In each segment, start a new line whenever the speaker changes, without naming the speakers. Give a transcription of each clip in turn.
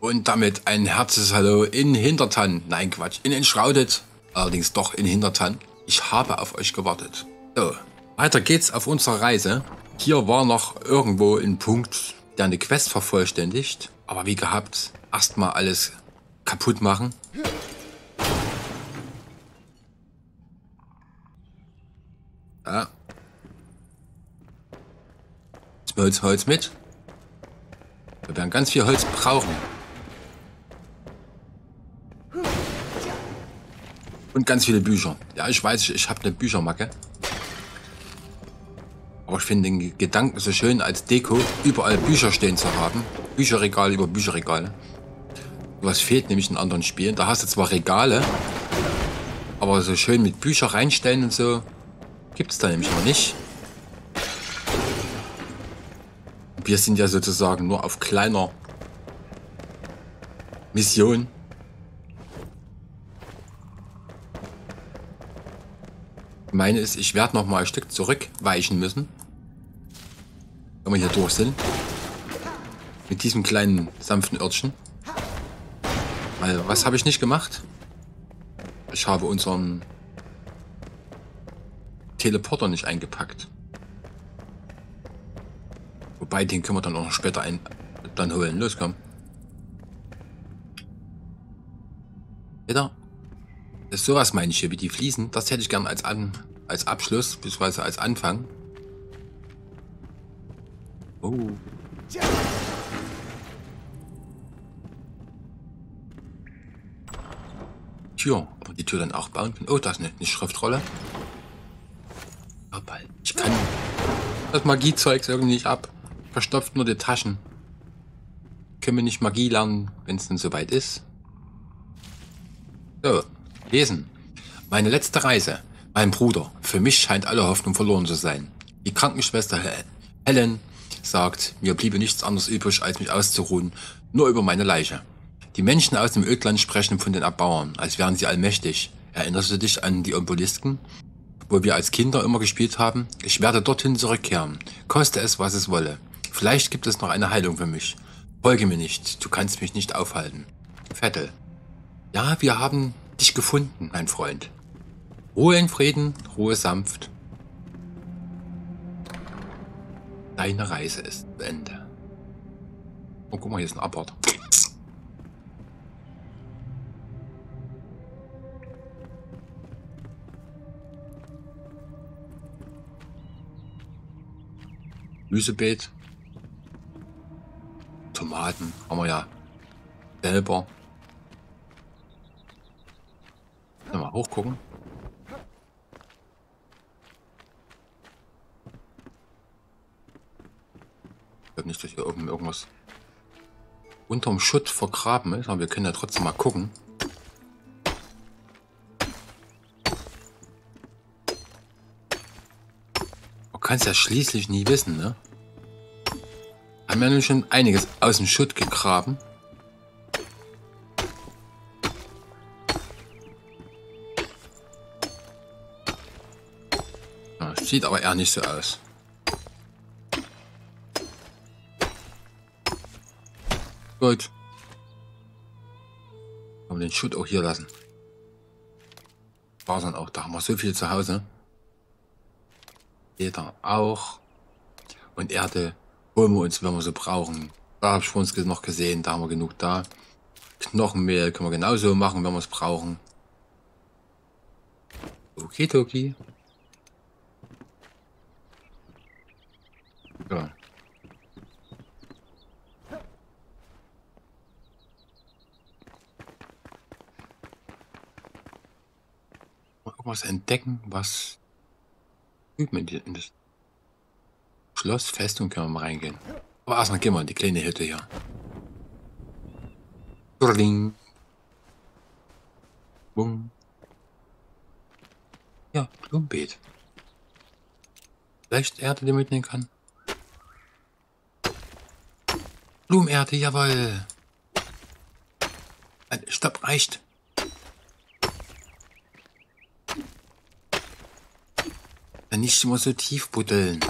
Und damit ein herzliches Hallo in Hintertan. Nein, Quatsch, in Enschraudet. Allerdings doch in Hintertan. Ich habe auf euch gewartet. So, weiter geht's auf unserer Reise. Hier war noch irgendwo ein Punkt, der eine Quest vervollständigt. Aber wie gehabt, erstmal alles kaputt machen. Ja. Holz, Holz mit. Wir werden ganz viel Holz brauchen. Und ganz viele Bücher. Ja, ich weiß, ich habe eine Büchermacke. Aber ich finde den Gedanken so schön, als Deko überall Bücher stehen zu haben. Bücherregal über Bücherregale. Was fehlt nämlich in anderen Spielen. Da hast du zwar Regale, aber so schön mit Bücher reinstellen und so gibt es da nämlich noch nicht. Wir sind ja sozusagen nur auf kleiner Mission. Meine ist, ich werde noch mal ein Stück zurückweichen müssen. Wenn wir hier durch sind. Mit diesem kleinen sanften Örtchen. Weil, was habe ich nicht gemacht? Ich habe unseren Teleporter nicht eingepackt. Wobei, den können wir dann auch noch später ein, dann holen. Los, komm. Wieder ist sowas meine ich hier, wie die Fliesen. Das hätte ich gern als, An als Abschluss, beziehungsweise als Anfang. Oh. Tür, ob die Tür dann auch bauen kann. Oh, das ist eine, eine Schriftrolle. Aber ich kann das Magiezeug irgendwie nicht ab. Verstopft nur die Taschen. Können wir nicht Magie lernen, wenn es dann soweit ist? So. Lesen. Meine letzte Reise. Mein Bruder. Für mich scheint alle Hoffnung verloren zu sein. Die Krankenschwester Helen sagt, mir bliebe nichts anderes übrig, als mich auszuruhen, nur über meine Leiche. Die Menschen aus dem Ödland sprechen von den Erbauern, als wären sie allmächtig. Erinnerst du dich an die Obelisken, wo wir als Kinder immer gespielt haben? Ich werde dorthin zurückkehren, koste es, was es wolle. Vielleicht gibt es noch eine Heilung für mich. Folge mir nicht, du kannst mich nicht aufhalten. Vettel. Ja, wir haben dich gefunden, mein Freund. Ruhe in Frieden, Ruhe sanft. Deine Reise ist zu Ende. Oh, guck mal, hier ist ein Abort. Gemüsebeet. Tomaten haben wir ja selber. Mal hochgucken. Nicht, dass hier irgendwas unterm Schutt vergraben ist, aber wir können ja trotzdem mal gucken. Man kann es ja schließlich nie wissen, ne? Haben ja nun schon einiges aus dem Schutt gegraben. Sieht aber eher nicht so aus. Gut. Wir den Schutt auch hier lassen. War dann auch, da haben wir so viel zu Hause. Jeder auch. Und Erde holen wir uns, wenn wir so brauchen. Da habe ich vor uns noch gesehen, da haben wir genug da. Knochenmehl können wir genauso machen, wenn wir es brauchen. Okidoki. Ja. Irgendwas entdecken, was üben in das Schloss, Festung können wir mal reingehen. Aber erstmal gehen wir in die kleine Hütte hier. Ring. Bum. Ja, Blumenbeet. Vielleicht Erde, die mitnehmen kann. Blumenerde, jawohl. Stopp, reicht. Dann nicht immer so tief buddeln.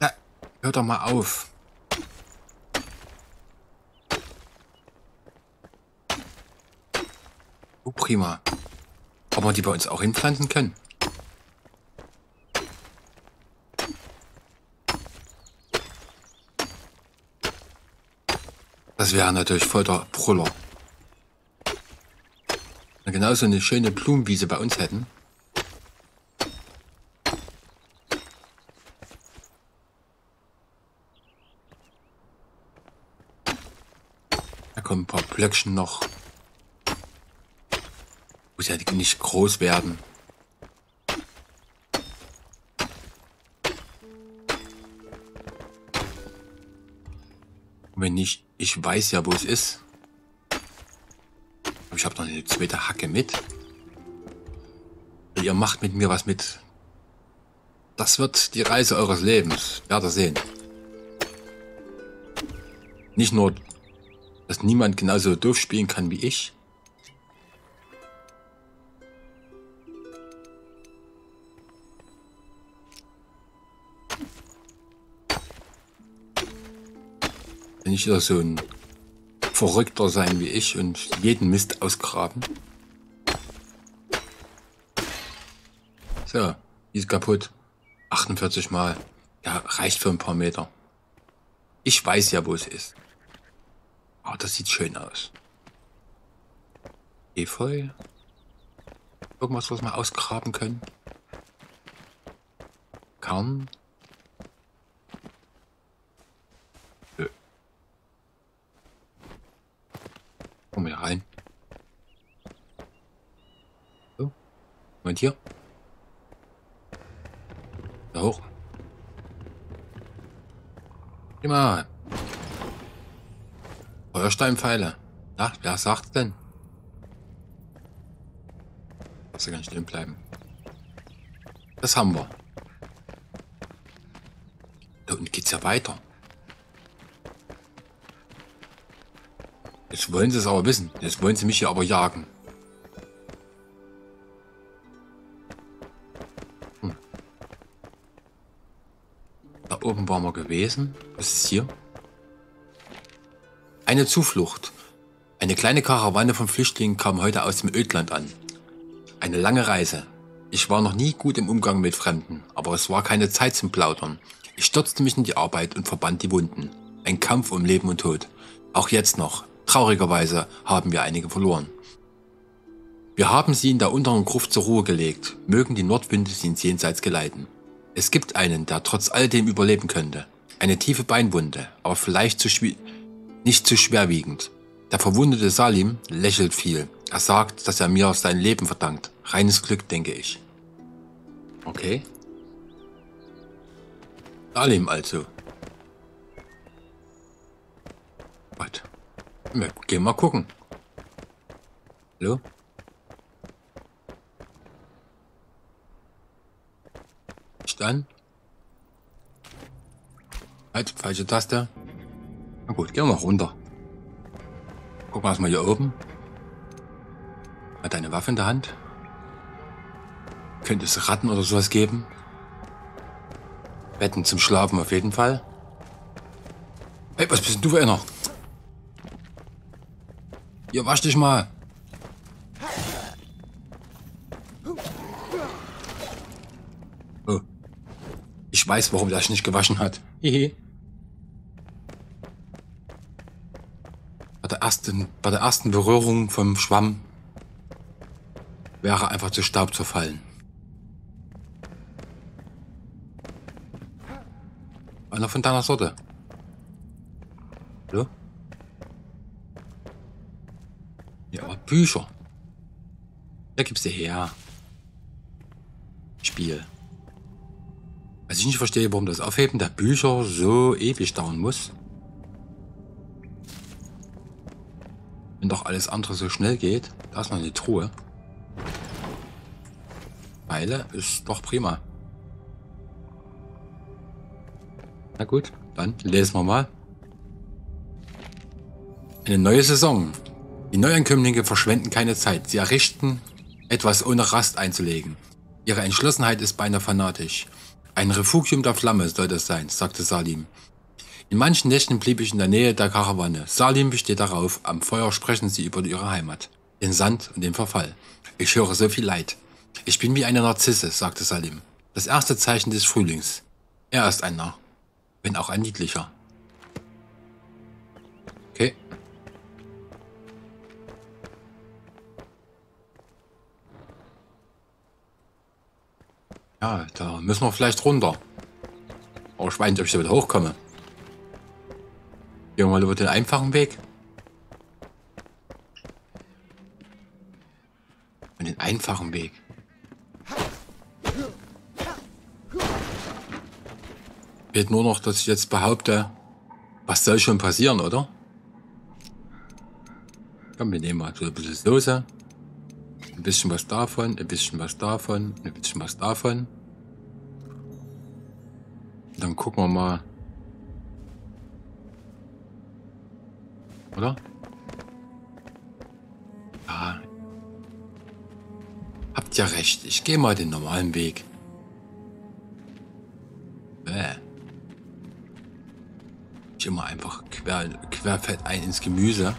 Ja, Hör doch mal auf. Oh, prima. Ob wir die bei uns auch hinpflanzen können? Das wäre natürlich voll der Brüller. Wenn wir genauso eine schöne Blumenwiese bei uns hätten. Da kommen ein paar Blöckchen noch. Muss ja nicht groß werden. Wenn nicht, ich weiß ja, wo es ist. Aber ich habe noch eine zweite Hacke mit. Ihr macht mit mir was mit. Das wird die Reise eures Lebens. Werdet sehen. Nicht nur, dass niemand genauso doof spielen kann wie ich. Nicht wieder so ein Verrückter sein wie ich und jeden Mist ausgraben. So, die ist kaputt. 48 Mal. Ja, reicht für ein paar Meter. Ich weiß ja, wo es ist. Aber das sieht schön aus. Efeu. Irgendwas, was wir ausgraben können. Kern. Komm hier rein. So. Moment hier. Da hoch. Immer. Feuersteinpfeile. Ja, wer sagt's denn? Lass ja gar nicht stehen bleiben. Das haben wir. Da unten geht's ja weiter. Jetzt wollen sie es aber wissen. Jetzt wollen sie mich hier aber jagen. Hm. Da oben waren wir gewesen. Was ist hier? Eine Zuflucht. Eine kleine Karawane von Flüchtlingen kam heute aus dem Ödland an. Eine lange Reise. Ich war noch nie gut im Umgang mit Fremden, aber es war keine Zeit zum Plaudern. Ich stürzte mich in die Arbeit und verband die Wunden. Ein Kampf um Leben und Tod. Auch jetzt noch, Traurigerweise haben wir einige verloren. Wir haben sie in der unteren Gruft zur Ruhe gelegt, mögen die Nordwinde sie ins Jenseits geleiten. Es gibt einen, der trotz all dem überleben könnte. Eine tiefe Beinwunde, aber vielleicht zu nicht zu schwerwiegend. Der verwundete Salim lächelt viel. Er sagt, dass er mir sein Leben verdankt. Reines Glück, denke ich. Okay. Salim also. Was? Wir gehen mal gucken. Hallo? An. Halt, falsche Taste. Na gut, gehen wir mal runter. Gucken wir erstmal hier oben. Hat eine Waffe in der Hand. Könnte es Ratten oder sowas geben? Betten zum Schlafen auf jeden Fall. Hey, was bist denn du für einer? Hier, wasch dich mal. Oh. Ich weiß, warum der sich nicht gewaschen hat. Hihi. Bei der ersten, bei der ersten Berührung vom Schwamm wäre einfach zu Staub zerfallen. Einer von deiner Sorte. Hallo? Ja, aber Bücher. Da gibst du her. Spiel. Was ich nicht verstehe, warum das Aufheben der Bücher so ewig dauern muss. Wenn doch alles andere so schnell geht. Da ist noch eine Truhe. Weile ist doch prima. Na gut, dann lesen wir mal. Eine neue Saison. Die Neuankömmlinge verschwenden keine Zeit. Sie errichten etwas ohne Rast einzulegen. Ihre Entschlossenheit ist beinahe fanatisch. Ein Refugium der Flamme soll das sein, sagte Salim. In manchen Nächten blieb ich in der Nähe der Karawane. Salim besteht darauf, am Feuer sprechen sie über ihre Heimat, den Sand und den Verfall. Ich höre so viel Leid. Ich bin wie eine Narzisse, sagte Salim. Das erste Zeichen des Frühlings. Er ist ein Narr, wenn auch ein niedlicher. Ja, da müssen wir vielleicht runter. Aber ich weiß nicht, ob ich da wieder hochkomme. Gehen wir mal über den einfachen Weg. Und den einfachen Weg. Fehlt nur noch, dass ich jetzt behaupte, was soll schon passieren, oder? Komm, wir nehmen mal so ein bisschen Soße. Ein bisschen was davon, ein bisschen was davon, ein bisschen was davon. Dann gucken wir mal. Oder? Ja. Habt ja recht. Ich gehe mal den normalen Weg. Bäh. Ich immer einfach quer, querfett ein ins Gemüse.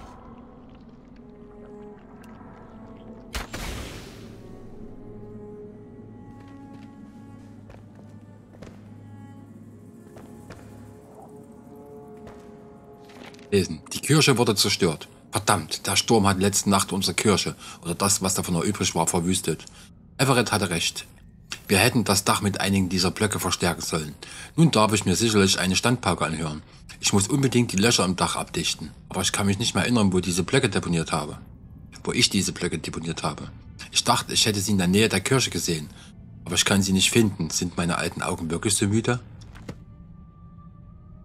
Lesen. Die Kirche wurde zerstört. Verdammt, der Sturm hat letzte Nacht unsere Kirche oder das, was davon noch übrig war, verwüstet. Everett hatte recht. Wir hätten das Dach mit einigen dieser Blöcke verstärken sollen. Nun darf ich mir sicherlich eine Standpauke anhören. Ich muss unbedingt die Löcher im Dach abdichten. Aber ich kann mich nicht mehr erinnern, wo diese Blöcke deponiert habe. Wo ich diese Blöcke deponiert habe. Ich dachte, ich hätte sie in der Nähe der Kirche gesehen. Aber ich kann sie nicht finden. Sind meine alten Augen wirklich so müde?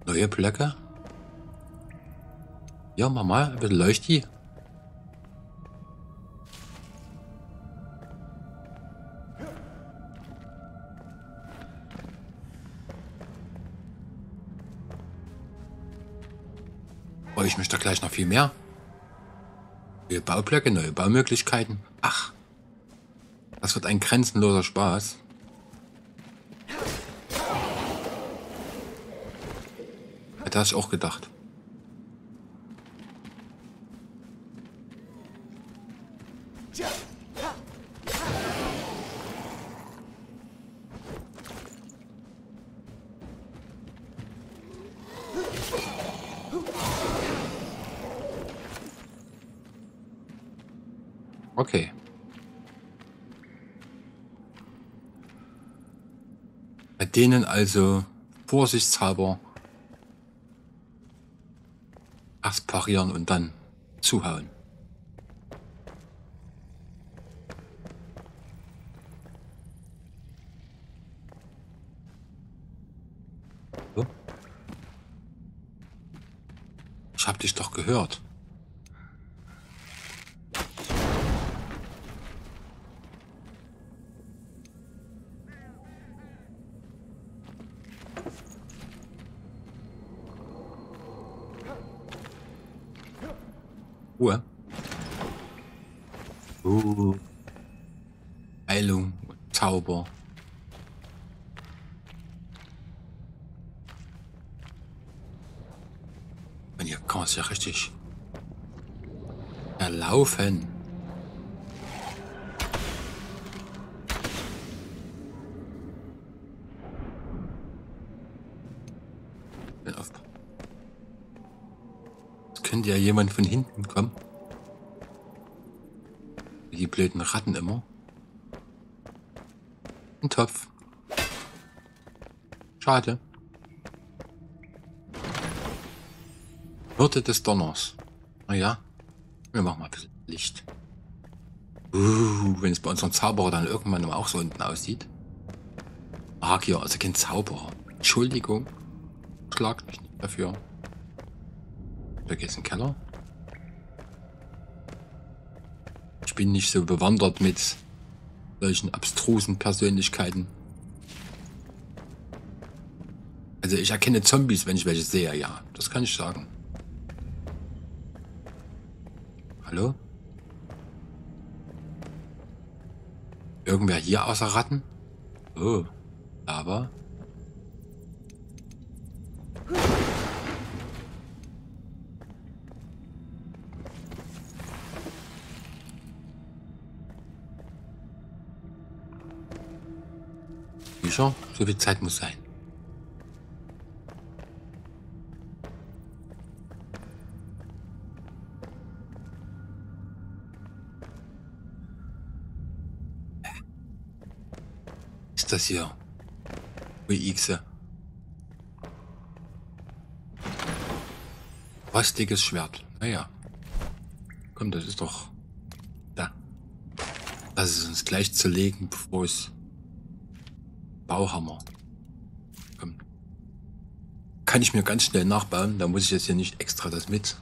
Neue Blöcke? Ja, mach mal, ein bisschen leuchti. Oh, ich möchte gleich noch viel mehr. Neue Baublöcke, neue Baumöglichkeiten. Ach, das wird ein grenzenloser Spaß. Hätte ich auch gedacht. Denen also vorsichtshalber erst parieren und dann zuhauen. Ich hab dich doch gehört. Ruhe. Uh. Heilung und Zauber. Und hier kann man es ja richtig erlaufen. Bin auf. Es könnte ja jemand von hinten kommen. Wie die blöden Ratten immer. Ein Topf. Schade. Würde des Donners. Naja, wir machen mal ein bisschen Licht. Uh, wenn es bei unserem Zauberer dann irgendwann auch so unten aussieht. Magier, also kein Zauberer. Entschuldigung. Schlagt mich nicht dafür. Da geht's in den Keller. Ich bin nicht so bewandert mit solchen abstrusen Persönlichkeiten. Also ich erkenne Zombies, wenn ich welche sehe, ja. Das kann ich sagen. Hallo? Irgendwer hier außer Ratten? Oh, aber Bücher? So viel Zeit muss sein. Das hier? UX. Rostiges Schwert. Naja. Komm, das ist doch... Da. Das ist uns gleich zu legen, bevor es... Bauhammer. Komm. Kann ich mir ganz schnell nachbauen. Da muss ich jetzt hier nicht extra das mit.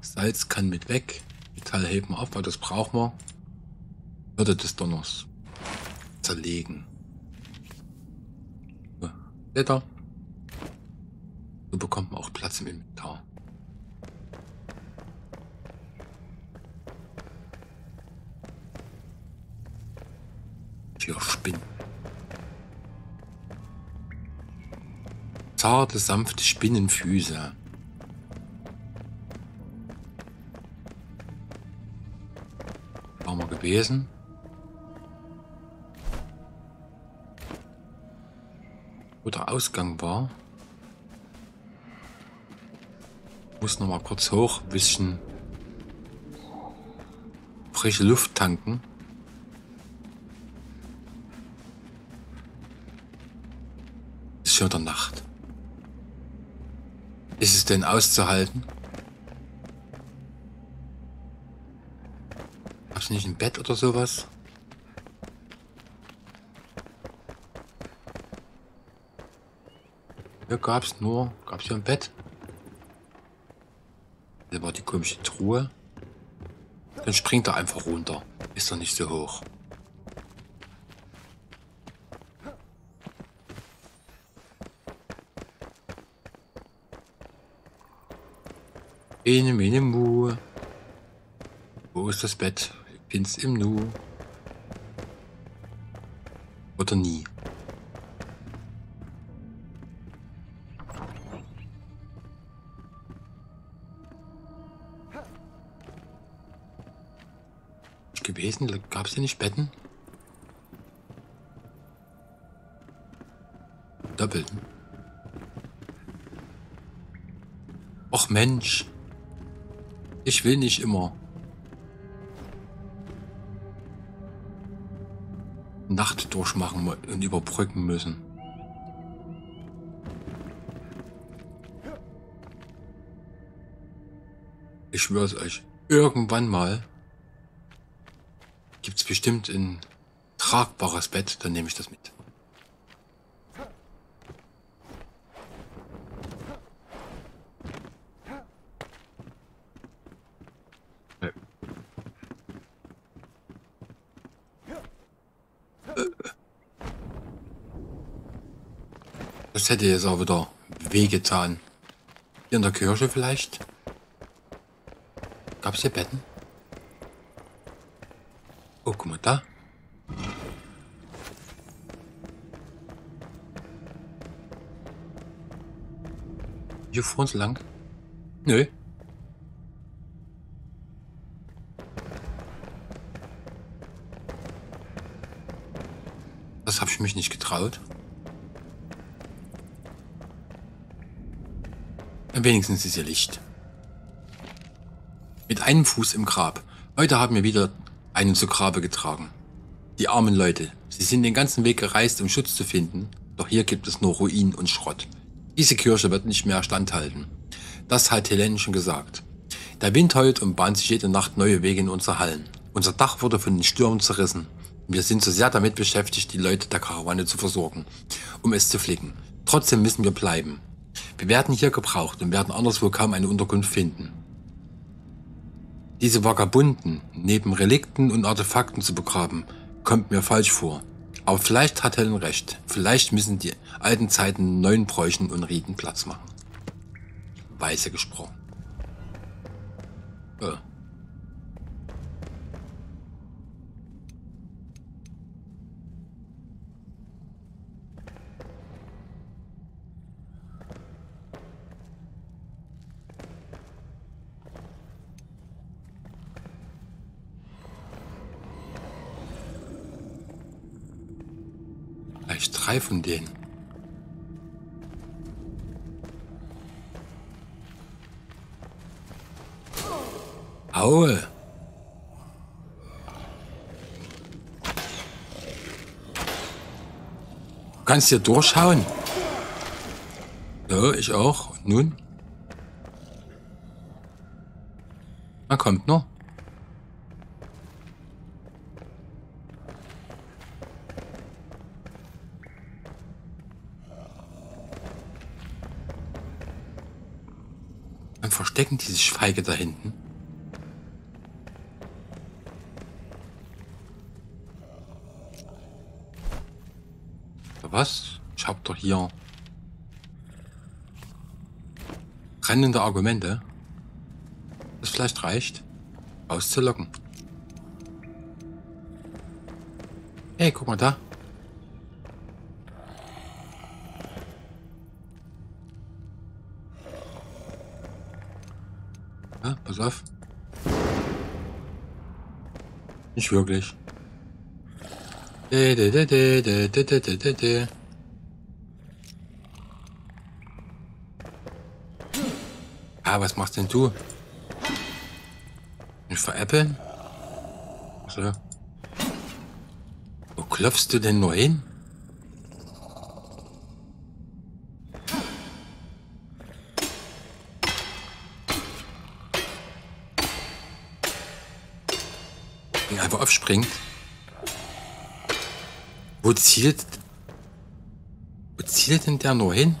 Salz kann mit weg. Metall heben auf, weil das brauchen wir. Würde des Donners zerlegen. Blätter. So bekommt man auch Platz im Inventar. Vier Spinnen. Zarte, sanfte Spinnenfüße. Waren wir gewesen? Wo der Ausgang war. Muss noch mal kurz hoch, ein bisschen frische Luft tanken. Ist schon der Nacht. Ist es denn auszuhalten? Hast du nicht ein Bett oder sowas? Hier gab es nur, gab es hier ein Bett. Da war die komische Truhe. Dann springt er einfach runter. Ist doch nicht so hoch. Ene, mene. Wo ist das Bett? Ich bin's im Nu. Oder nie. Gewesen? Gab es hier nicht Betten? Doppelten. Och Mensch. Ich will nicht immer. Nacht durchmachen und überbrücken müssen. Ich schwör's euch, irgendwann mal gibt es bestimmt ein tragbares Bett, dann nehme ich das mit. Das hätte jetzt auch wieder wehgetan. Hier in der Kirche vielleicht? Gab es hier Betten? Hier vor uns lang? Nö. Das habe ich mich nicht getraut. Wenigstens ist hier Licht. Mit einem Fuß im Grab. Heute haben wir wieder einen zu Grabe getragen. Die armen Leute, sie sind den ganzen Weg gereist, um Schutz zu finden, doch hier gibt es nur Ruinen und Schrott. Diese Kirche wird nicht mehr standhalten. Das hat Helene schon gesagt. Der Wind heult und bahnt sich jede Nacht neue Wege in unsere Hallen. Unser Dach wurde von den Stürmen zerrissen. Wir sind so sehr damit beschäftigt, die Leute der Karawane zu versorgen, um es zu flicken. Trotzdem müssen wir bleiben. Wir werden hier gebraucht und werden anderswo kaum eine Unterkunft finden. Diese Vagabunden neben Relikten und Artefakten zu begraben, kommt mir falsch vor. Aber vielleicht hat Helen recht. Vielleicht müssen die alten Zeiten neuen Bräuchen und Riten Platz machen. Weise gesprochen. Oh. gleich drei von denen. Aue. Du kannst hier durchschauen. Ja, ich auch. Und nun? Na, kommt noch. Verstecken die sich feige da hinten. Was? Ich hab doch hier brennende Argumente. Das vielleicht reicht, auszulocken. Hey, guck mal da. Ja, pass auf. Nicht wirklich. De, de, de, ah, was machst denn du? Mich veräppeln? So. Wo klopfst du denn nur hin? Aufspringt. Wo zielt... Wo zielt denn der nur hin?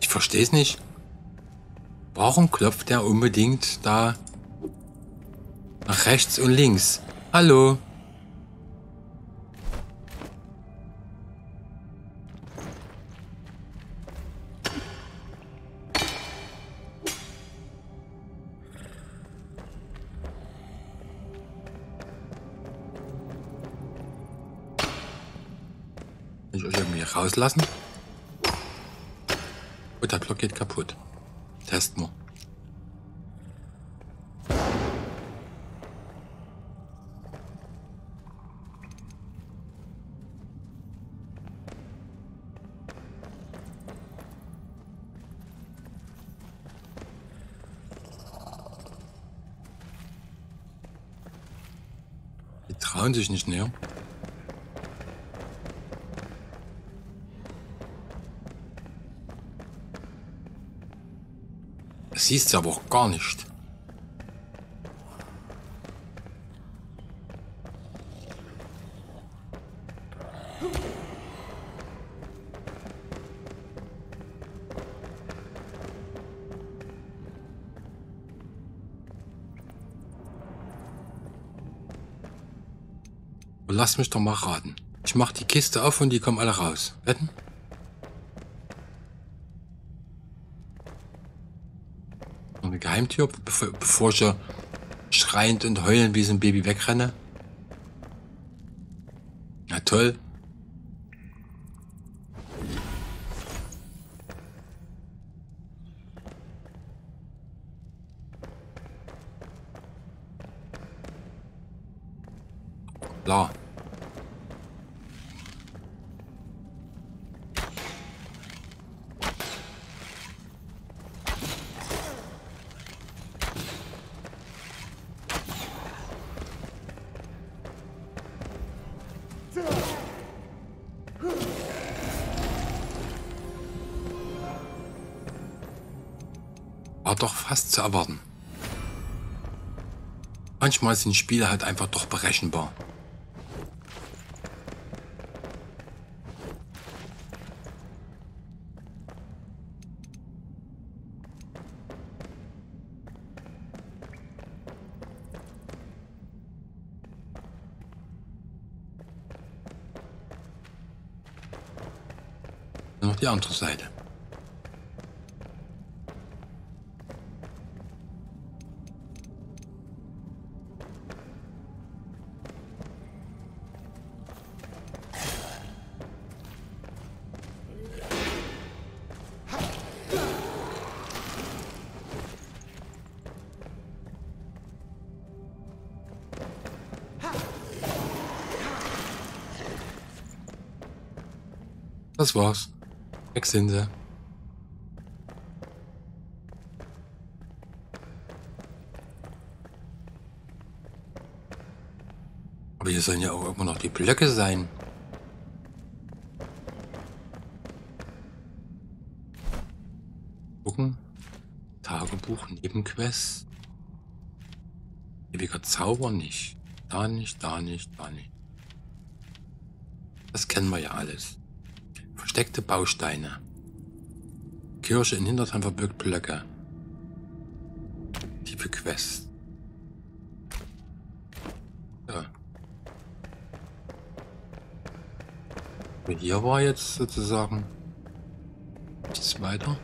Ich verstehe es nicht. Warum klopft der unbedingt da nach rechts und links? Hallo? Rauslassen? Und der Block geht kaputt. Testen wir. Die trauen sich nicht näher. Siehst du aber auch gar nicht. Lass mich doch mal raten. Ich mach die Kiste auf und die kommen alle raus. Wetten? Geheimtür, bevor, bevor ich schreiend und heulend wie so ein Baby wegrenne. Na toll. War doch fast zu erwarten. Manchmal sind Spiele halt einfach doch berechenbar. Noch die andere Seite. War's. Weg sind sie. Aber hier sollen ja auch immer noch die Blöcke sein. Gucken. Tagebuch, Nebenquest. Ewiger Zauber nicht. Da nicht, da nicht, da nicht. Das kennen wir ja alles. Versteckte Bausteine. Kirche in Hintertheim verbirgt Blöcke. Tiefe Quest. Ja. Hier war jetzt sozusagen nichts weiter.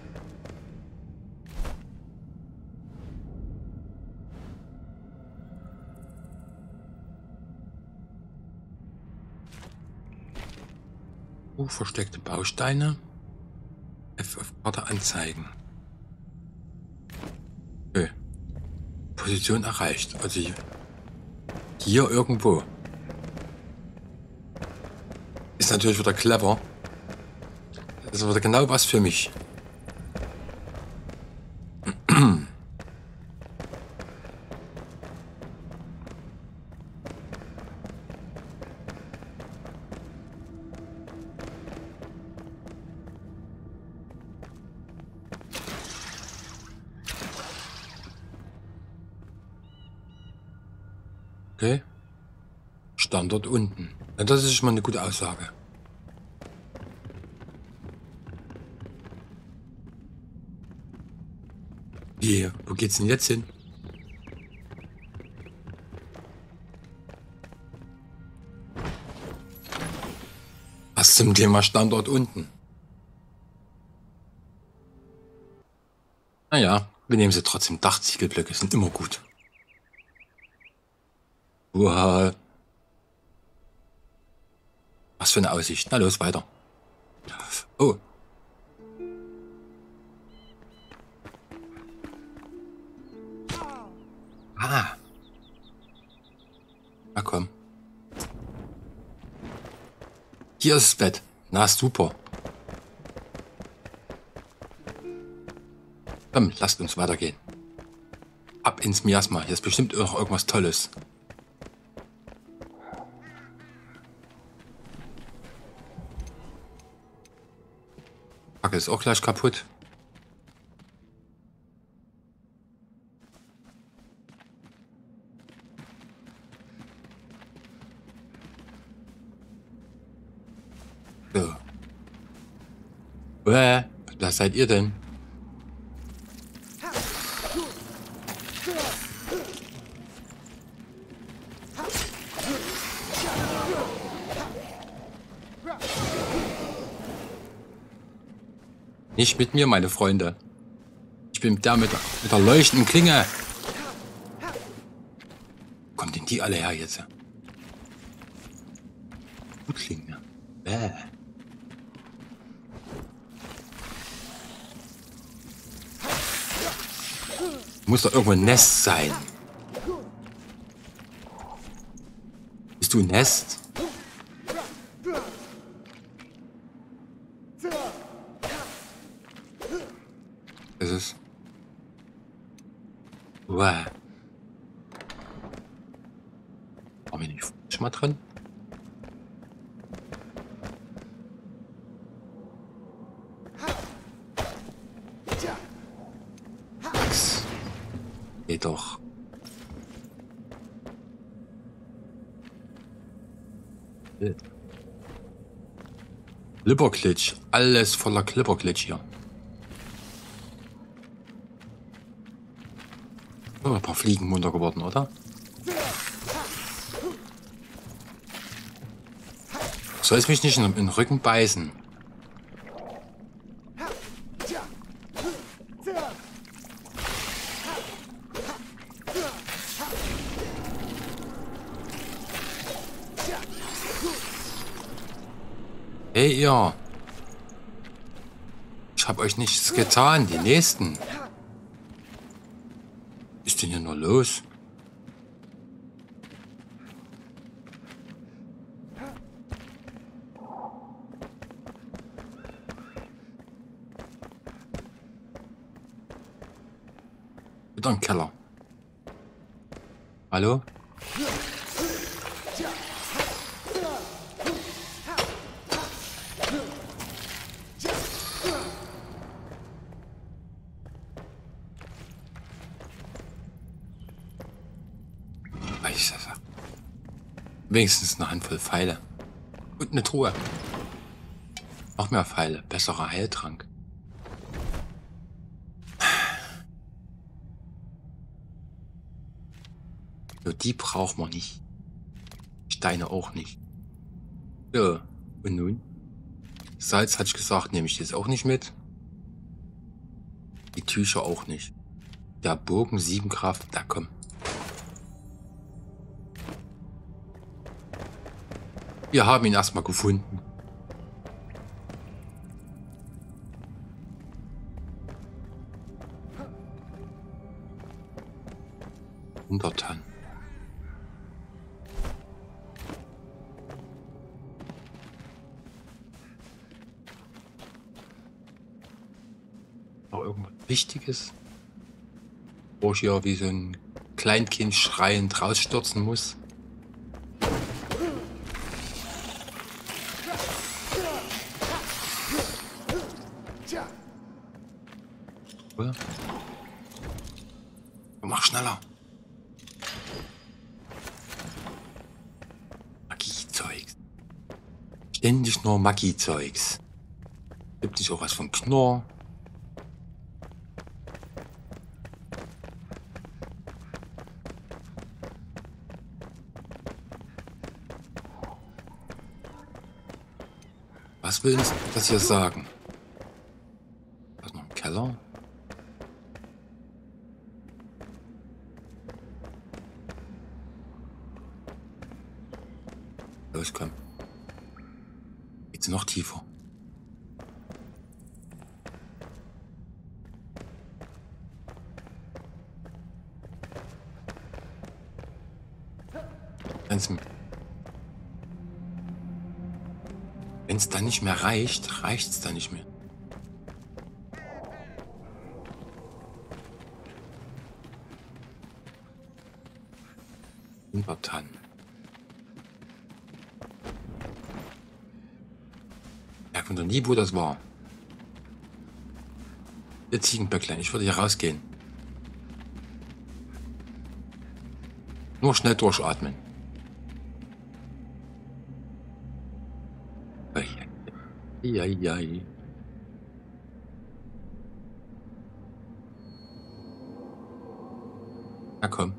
Oh, versteckte Bausteine. F auf Karte anzeigen. Okay. Position erreicht. Also hier, hier irgendwo. Ist natürlich wieder clever. Das ist wieder genau was für mich. Aussage. Wie, wo geht's denn jetzt hin? Was zum Thema Standort unten? Naja, wir nehmen sie trotzdem. Dachziegelblöcke sind immer gut. Wow. Für eine Aussicht. Na los, weiter. Oh. Ah. Na komm. Hier ist das Bett. Na super. Komm, lasst uns weitergehen. Ab ins Miasma. Hier ist bestimmt noch irgendwas Tolles. Fackel ist auch gleich kaputt. So. Uäh, was seid ihr denn? Nicht mit mir, meine Freunde. Ich bin der mit, mit der leuchtenden Klinge. Wo kommen denn die alle her jetzt? Klinge. Bäh. Muss doch irgendwo ein Nest sein. Bist du ein Nest? Es ist. Uah. Haben wir nicht schon mal drin? Nix. Doch. Klipperklitsch. Alles voller Klipperklitsch hier. Oh, ein paar Fliegen munter geworden, oder? Soll es mich nicht in den Rücken beißen? ihr? Ich habe euch nichts getan, die Nächsten. Ist denn hier nur los? Wieder ein Keller. Hallo? Wenigstens eine Handvoll Pfeile. Und eine Truhe. Noch mehr Pfeile. Besserer Heiltrank. So, die braucht man nicht. Steine auch nicht. So, und nun? Salz hatte ich gesagt, nehme ich jetzt auch nicht mit. Die Tücher auch nicht. Der Bogen, 7 Kraft, da komm. Wir haben ihn erstmal gefunden. Untertan. Noch irgendwas Wichtiges? Wo ich hier wie so ein Kleinkind schreiend rausstürzen muss. Maggi-Zeugs. Gibt nicht auch was von Knorr? Was will uns das hier sagen? Was noch im Keller? Los, komm geht's noch tiefer. Wenn es dann nicht mehr reicht, reicht es dann nicht mehr. Untertanen. Weiß nie, wo das war. Ihr Ziegenböcklein, ich würde hier rausgehen. Nur schnell durchatmen. Eieiei. Na komm.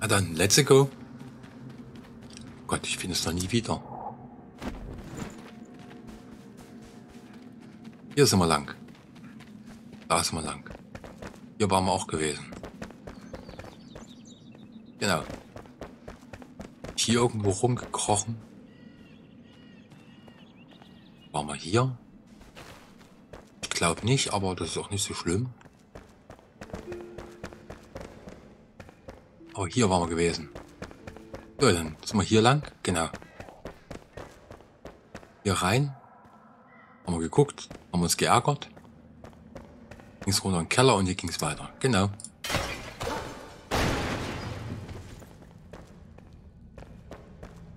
Na dann, let's go. Noch nie wieder. Hier sind wir lang. Da sind wir lang. Hier waren wir auch gewesen. Genau. Hier irgendwo rumgekrochen. Waren wir hier? Ich glaube nicht, aber das ist auch nicht so schlimm. Aber hier waren wir gewesen. So, dann sind wir hier lang. Genau. Hier rein. Haben wir geguckt. Haben uns geärgert. Ging es runter in den Keller und hier ging es weiter. Genau.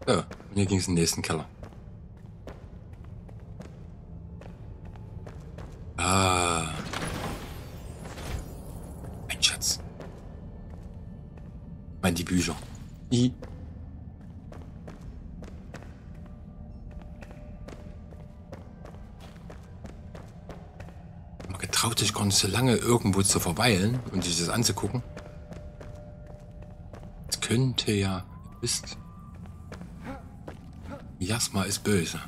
So, und hier ging es in den nächsten Keller. So lange irgendwo zu verweilen und sich das anzugucken. Es könnte ja, wisst, Jasma ist böse.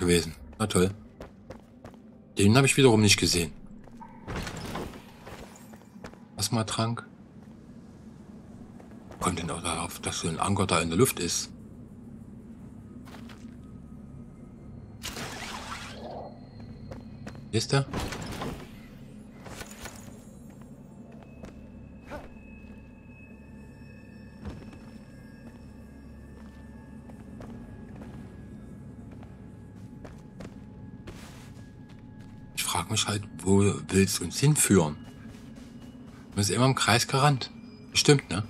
Gewesen. Na toll. Den habe ich wiederum nicht gesehen. Was mal trank? Kommt denn auch darauf, dass so ein Anker da in der Luft ist? Ist er? Ich frage mich halt, wo willst du uns hinführen? Wir sind immer im Kreis gerannt. Bestimmt, ne?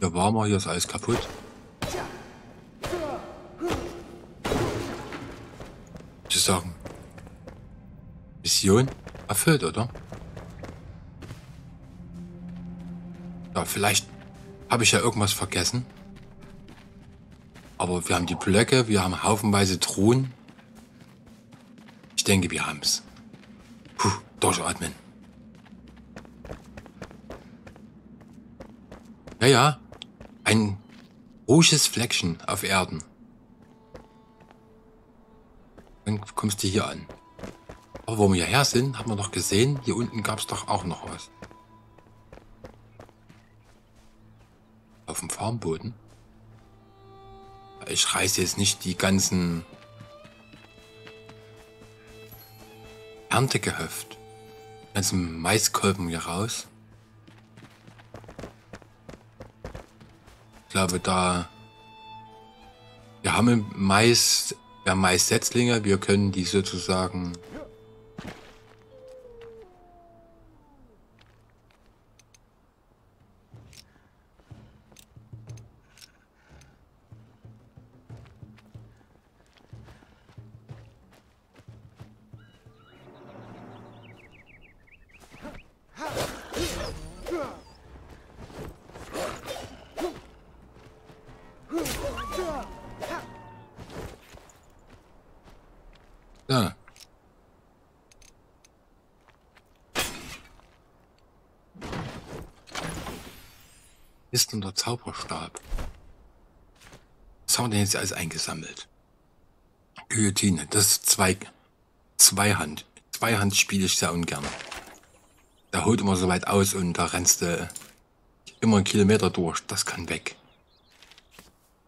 Ja, warmer, hier ist alles kaputt. Ich sagen, Mission erfüllt, oder? Ja, vielleicht habe ich ja irgendwas vergessen. Aber wir haben die Blöcke, wir haben haufenweise Truhen. Ich denke, wir haben's. Puh, durchatmen. Ja, ja. Ein ruhiges Fleckchen auf Erden. Dann kommst du hier an. Aber wo wir hierher sind, haben wir noch gesehen, hier unten gab es doch auch noch was. Auf dem Farmboden. Ich reiße jetzt nicht die ganzen Erntegehöft, ganzen Maiskolben hier raus. Ich glaube, da wir haben Mais, ja, Maissetzlinge, wir können die sozusagen Ist denn der Zauberstab? Was haben wir denn jetzt alles eingesammelt? Guillotine, das ist zwei, Zweihand. Zweihand spiele ich sehr ungern. Da holt immer so weit aus und da rennst du immer einen Kilometer durch. Das kann weg.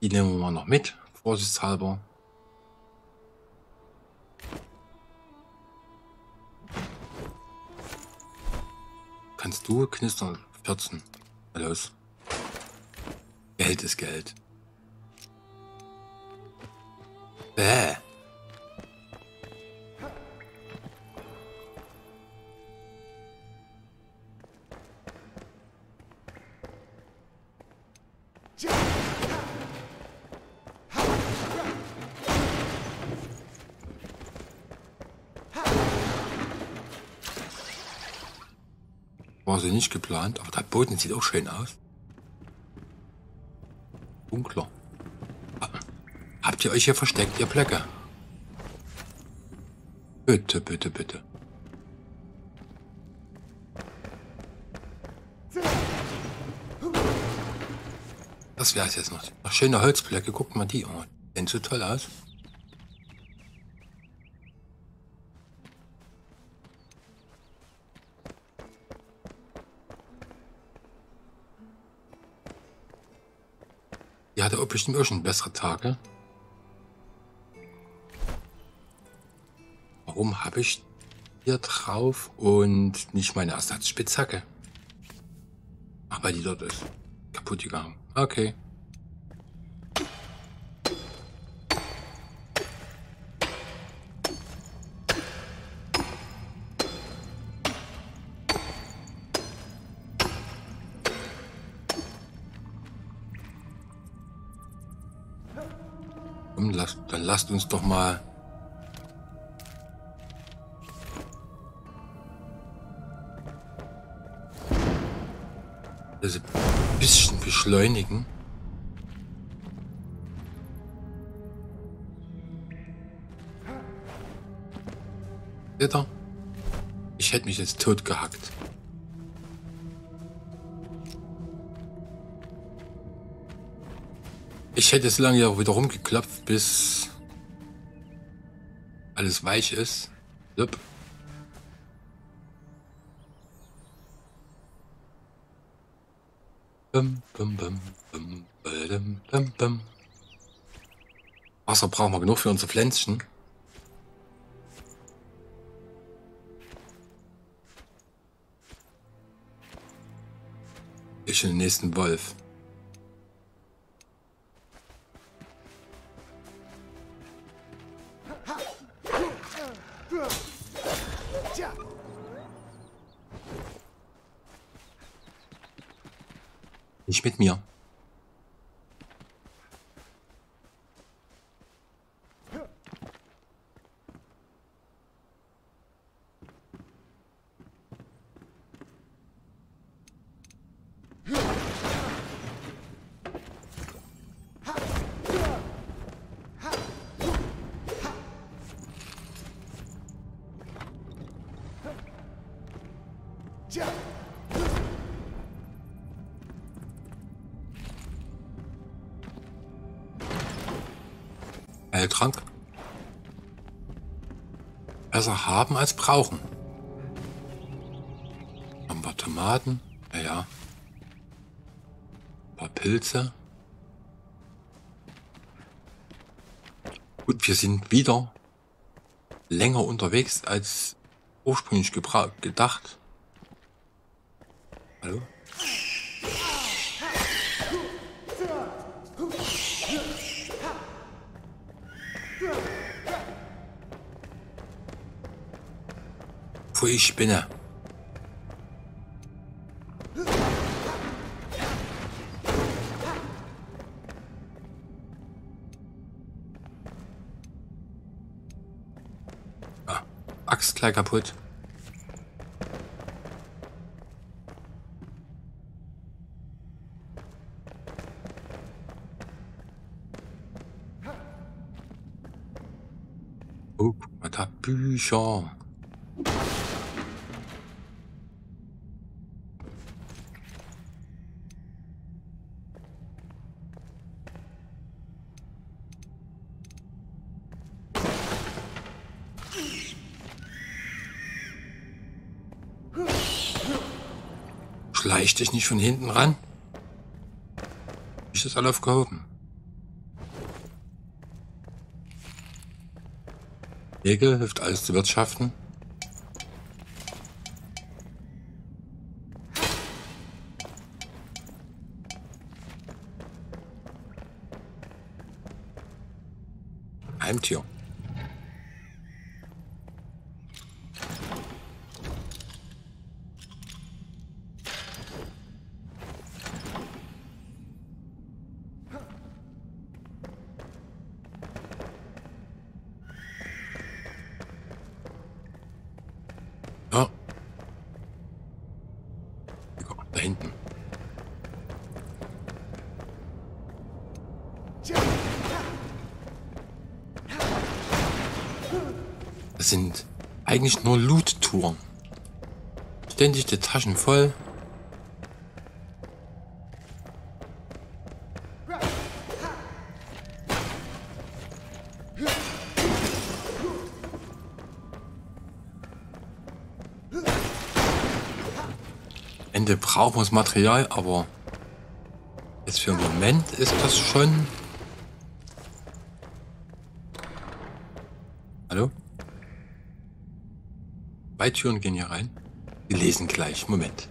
Die nehmen wir mal noch mit, vorsichtshalber. Kannst du knistern? 14. Na los. Geld ist Geld. Bäh. War so nicht geplant, aber der Boden sieht auch schön aus. Dunkler. Habt ihr euch hier versteckt, ihr Blöcke? Bitte, bitte, bitte. Das wäre es jetzt noch. Ach, schöne Holzblöcke, guckt mal die an. Sehen so toll aus. Auch bestimmt auch schon bessere Tage. Warum habe ich hier drauf und nicht meine Ersatzspitzhacke? Weil die dort ist. Kaputt gegangen. Okay. lasst uns doch mal... Ein bisschen beschleunigen. Seht ihr? Ich hätte mich jetzt tot gehackt. Ich hätte es lange ja auch wieder rumgeklopft, bis alles weich ist. Jupp. Bum, bum, bum, bum, badum, bum, bum. Wasser brauchen wir genug für unsere Pflänzchen. Ich den nächsten Wolf. Mit mir. Besser haben als brauchen. Haben wir Tomaten? Ja, ja. Ein paar Pilze. Gut, wir sind wieder länger unterwegs als ursprünglich gedacht. Hallo? Pfui, Spinne. Ah, Axt gleich kaputt. Oh, guck Bücher. Schleich dich nicht von hinten ran. Ich das alle aufgehoben. Nägel hilft alles zu wirtschaften. Da hinten. Das sind eigentlich nur Loot-Touren. Ständig die Taschen voll. Material, aber jetzt für einen Moment ist das schon... Hallo? Zwei Türen gehen hier rein. Wir lesen gleich. Moment.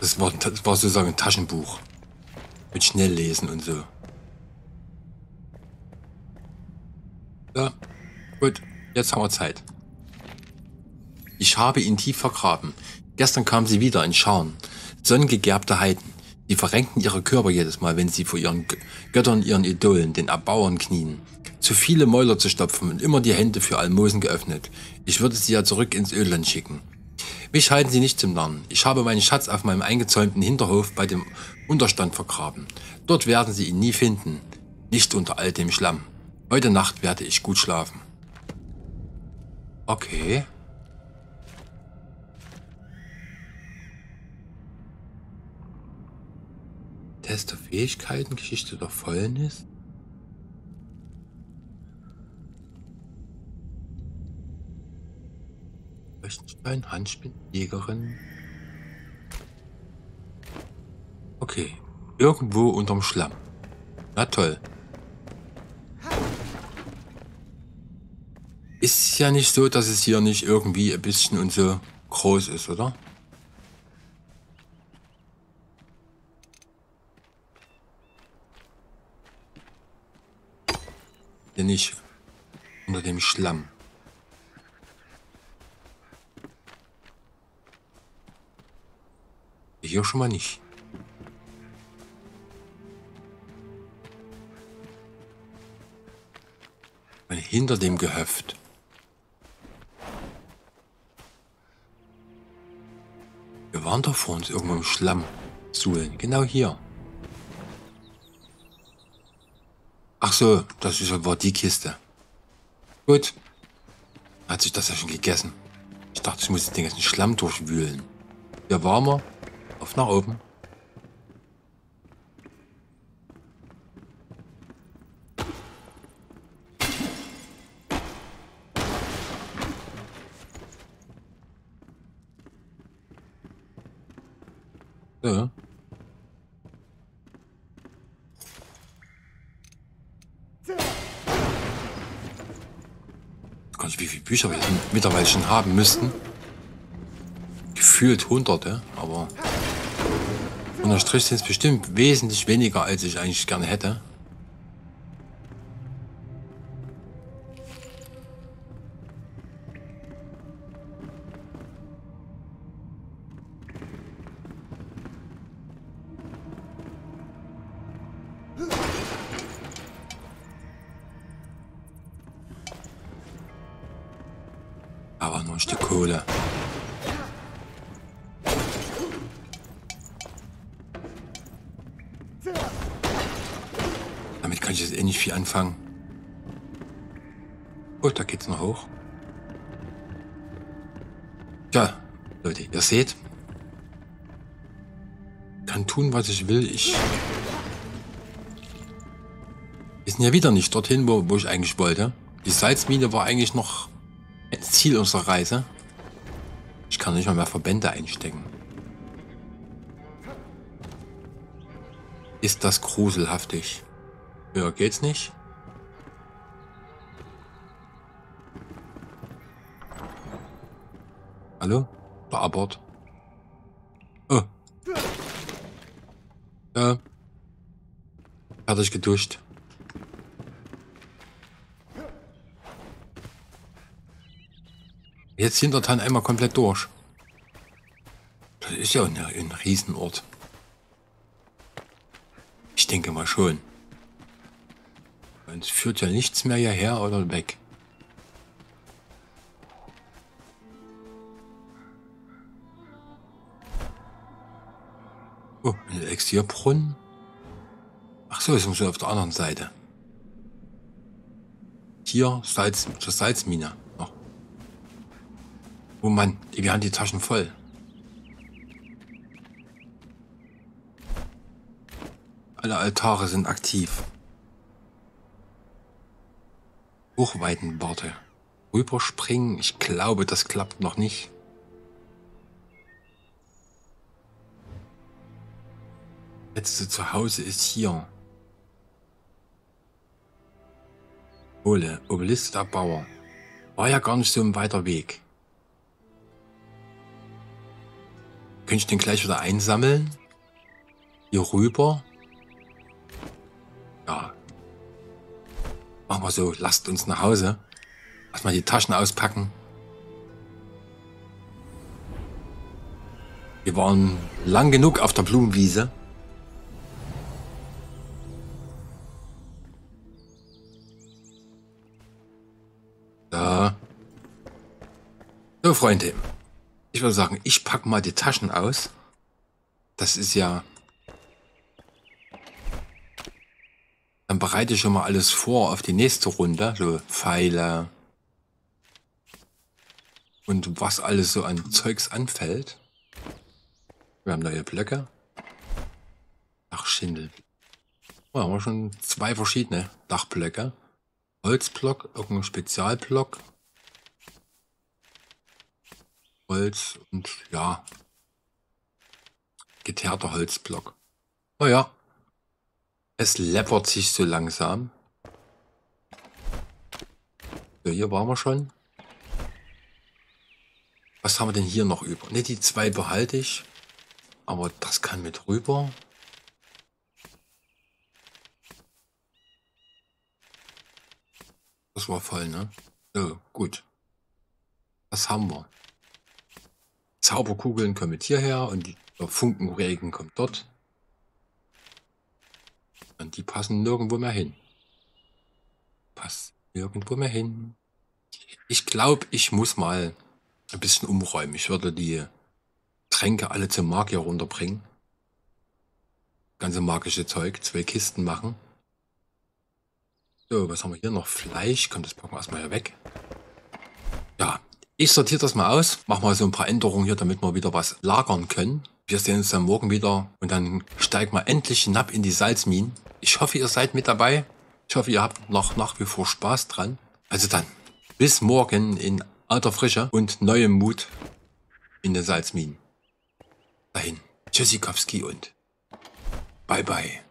Das war, das war sozusagen ein Taschenbuch. Mit Schnelllesen und so. Ja, gut. Jetzt haben wir Zeit. Ich habe ihn tief vergraben. Gestern kamen sie wieder in Scharen. Sonnengegerbte Heiden. Die verrenkten ihre Körper jedes Mal, wenn sie vor ihren Göttern, ihren Idolen, den Erbauern knien. Zu viele Mäuler zu stopfen und immer die Hände für Almosen geöffnet. Ich würde sie ja zurück ins Ölland schicken. Mich halten sie nicht zum Narren. Ich habe meinen Schatz auf meinem eingezäunten Hinterhof bei dem Unterstand vergraben. Dort werden sie ihn nie finden. Nicht unter all dem Schlamm. Heute Nacht werde ich gut schlafen. Okay. Test der Fähigkeiten, Geschichte der Fäulnis. Leuchtenstein, Handspin, Jägerin. Okay. Irgendwo unterm Schlamm. Na toll. Ist ja nicht so, dass es hier nicht irgendwie ein bisschen und so groß ist, oder? Hier nicht unter dem Schlamm. Hier schon mal nicht. Hinter dem Gehöft. Doch vor uns irgendwo im Schlamm. Suhlen. Genau hier. Ach so, das ist, war die Kiste. Gut. Hat sich das ja schon gegessen. Ich dachte, ich muss den ganzen Schlamm durchwühlen. Hier waren wir. Auf nach oben. Ja. Gar nicht, wie viele Bücher mittlerweile schon haben müssten. Gefühlt hunderte, aber unterm Strich sind es bestimmt wesentlich weniger, als ich eigentlich gerne hätte. Was ich will. Ich wir sind ja wieder nicht dorthin, wo, wo ich eigentlich wollte. Die Salzmine war eigentlich noch das Ziel unserer Reise. Ich kann nicht mal mehr Verbände einstecken. Ist das gruselhaftig. Ja, geht's nicht? Hallo? Der Ja. Fertig geduscht. Jetzt hintertan einmal komplett durch. Das ist ja ein, ein Riesenort. Ich denke mal schon. Es führt ja nichts mehr hierher oder weg. Oh, ein Elixierbrunnen. Ach so, ist schon auf der anderen Seite. Hier Salz, zur Salzmine noch. Oh Mann, wir haben die Taschen voll. Alle Altare sind aktiv. Hochweitenworte. Rüberspringen, ich glaube, das klappt noch nicht. Letzte Zuhause ist hier. Ole, Obelisk der Bauer. War ja gar nicht so ein weiter Weg. Könnte ich den gleich wieder einsammeln? Hier rüber? Machen wir so, lasst uns nach Hause. Lass mal die Taschen auspacken. Wir waren lang genug auf der Blumenwiese. Freunde. Ich würde sagen, ich packe mal die Taschen aus. Das ist ja Dann bereite ich schon mal alles vor auf die nächste Runde. So Pfeile. Und was alles so an Zeugs anfällt. Wir haben neue Blöcke. Dachschindel. Oh, haben wir schon zwei verschiedene Dachblöcke. Holzblock, irgendein Spezialblock. Holz und ja, geteerter Holzblock. Oh ja, es läppert sich so langsam. So, hier waren wir schon. Was haben wir denn hier noch über? Ne, die zwei behalte ich. Aber das kann mit rüber. Das war voll, ne? So, gut. Was haben wir? Zauberkugeln kommen mit hierher und der Funkenregen kommt dort. Und die passen nirgendwo mehr hin. Passt nirgendwo mehr hin. Ich glaube, ich muss mal ein bisschen umräumen. Ich würde die Tränke alle zum Magier runterbringen. Ganze magische Zeug, zwei Kisten machen. So, was haben wir hier noch? Fleisch. Komm, das packen wir erstmal hier weg. Ja, ich sortiere das mal aus. Mach mal so ein paar Änderungen hier, damit wir wieder was lagern können. Wir sehen uns dann morgen wieder und dann steigen wir endlich hinab in die Salzminen. Ich hoffe, ihr seid mit dabei. Ich hoffe, ihr habt noch nach wie vor Spaß dran. Also dann, bis morgen in alter Frische und neuem Mut in den Salzminen. Dahin, Tschüssikowski und bye bye.